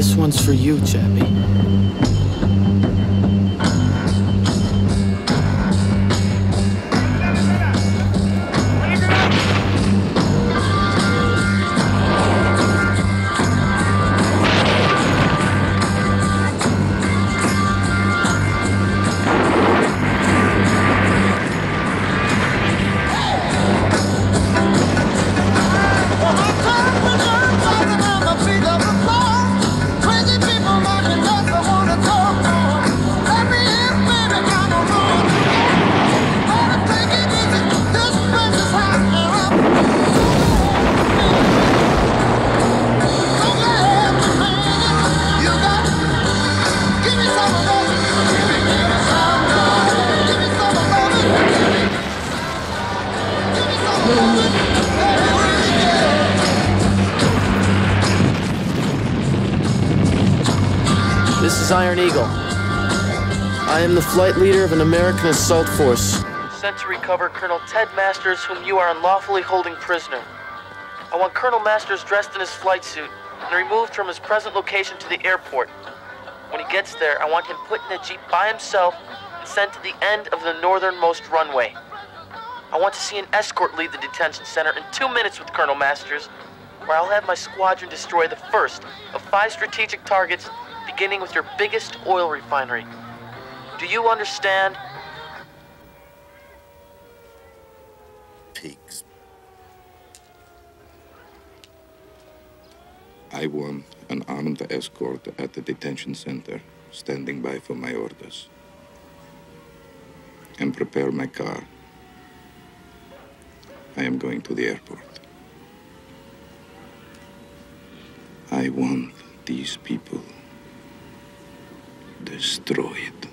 This one's for you, Chappy. This is Iron Eagle. I am the flight leader of an American assault force. Sent to recover Colonel Ted Masters, whom you are unlawfully holding prisoner. I want Colonel Masters dressed in his flight suit and removed from his present location to the airport. When he gets there, I want him put in a jeep by himself and sent to the end of the northernmost runway. I want to see an escort leave the detention center in two minutes with Colonel Masters, where I'll have my squadron destroy the first of five strategic targets, beginning with your biggest oil refinery. Do you understand? Pigs. I want an armed escort at the detention center, standing by for my orders. And prepare my car. I am going to the airport. I want these people destroyed.